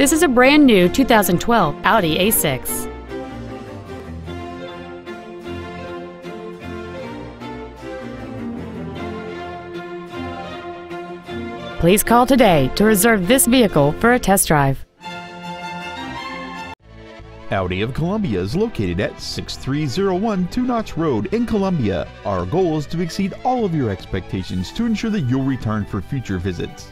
This is a brand new 2012 Audi A6. Please call today to reserve this vehicle for a test drive. Audi of Columbia is located at 6301 Two Notch Road in Columbia. Our goal is to exceed all of your expectations to ensure that you'll return for future visits.